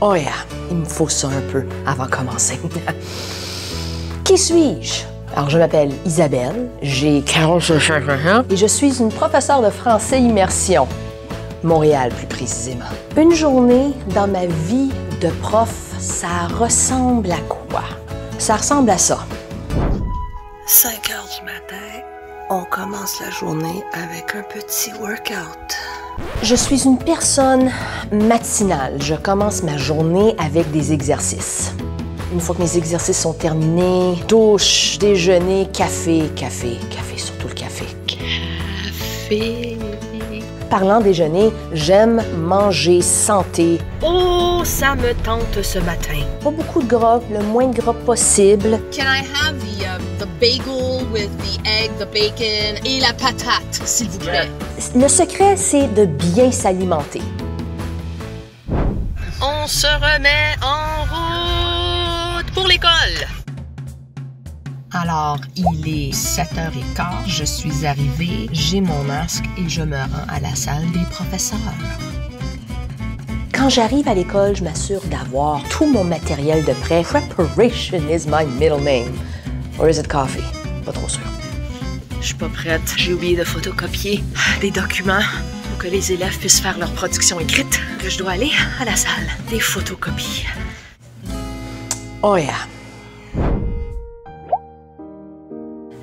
Oh yeah, il me faut ça un peu avant de commencer. Qui suis-je? Alors, je m'appelle Isabelle, j'ai 45 ans et je suis une professeure de français immersion. Montréal, plus précisément. Une journée dans ma vie de prof, ça ressemble à quoi? Ça ressemble à ça. 5 heures du matin, on commence la journée avec un petit workout. Je suis une personne matinale. Je commence ma journée avec des exercices. Une fois que mes exercices sont terminés, douche, déjeuner, café, café, café, surtout le café. Café. Parlant déjeuner, j'aime manger santé. Oh, ça me tente ce matin. Pas beaucoup de gras, le moins de gras possible. Can I have the, um, the bagel with the egg, the bacon et la patate, s'il vous plaît? Le secret, c'est de bien s'alimenter. On se remet en route pour l'école. Alors, il est 7h15, je suis arrivée, j'ai mon masque et je me rends à la salle des professeurs. Quand j'arrive à l'école, je m'assure d'avoir tout mon matériel de prêt. Preparation is my middle name. Or is it coffee? Pas trop sûr. Je suis pas prête. J'ai oublié de photocopier des documents pour que les élèves puissent faire leur production écrite. Que je dois aller à la salle des photocopies. Oh yeah.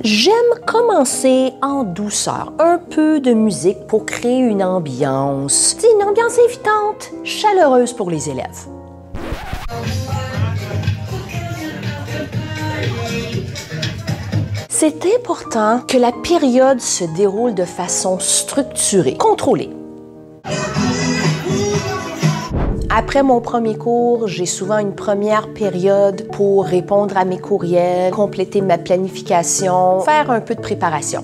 J'aime commencer en douceur, un peu de musique pour créer une ambiance. C'est une ambiance invitante, chaleureuse pour les élèves. C'est important que la période se déroule de façon structurée, contrôlée. Après mon premier cours, j'ai souvent une première période pour répondre à mes courriels, compléter ma planification, faire un peu de préparation.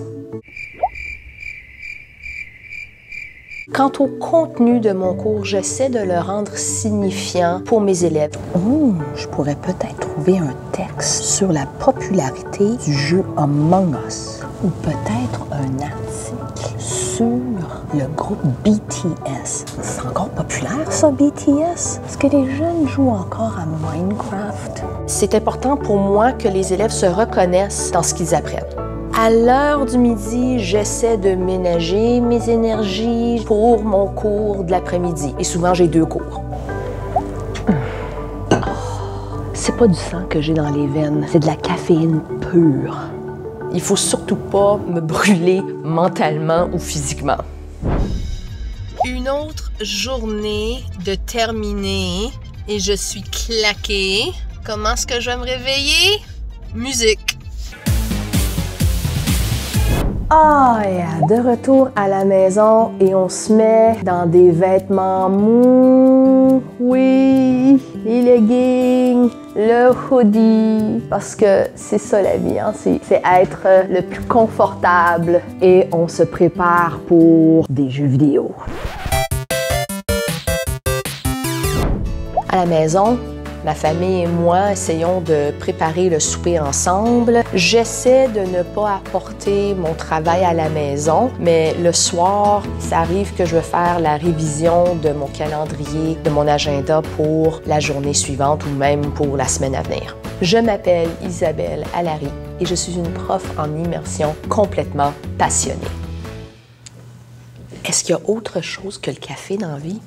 Quant au contenu de mon cours, j'essaie de le rendre signifiant pour mes élèves. Oh, je pourrais peut-être trouver un texte sur la popularité du jeu Among Us ou peut-être un article sur le groupe BTS. C'est encore populaire ça, BTS? Est-ce que les jeunes jouent encore à Minecraft? C'est important pour moi que les élèves se reconnaissent dans ce qu'ils apprennent. À l'heure du midi, j'essaie de ménager mes énergies pour mon cours de l'après-midi. Et souvent, j'ai deux cours. Oh, c'est pas du sang que j'ai dans les veines, c'est de la caféine pure. Il faut surtout pas me brûler mentalement ou physiquement. Une autre journée de terminer et je suis claquée. Comment est-ce que je vais me réveiller? Musique. Ah, yeah, de retour à la maison et on se met dans des vêtements mous. Oui, les leggings, le hoodie, parce que c'est ça la vie, hein? c'est être le plus confortable et on se prépare pour des jeux vidéo. À la maison, Ma famille et moi essayons de préparer le souper ensemble. J'essaie de ne pas apporter mon travail à la maison, mais le soir, ça arrive que je veux faire la révision de mon calendrier, de mon agenda pour la journée suivante ou même pour la semaine à venir. Je m'appelle Isabelle Allary et je suis une prof en immersion complètement passionnée. Est-ce qu'il y a autre chose que le café dans la vie?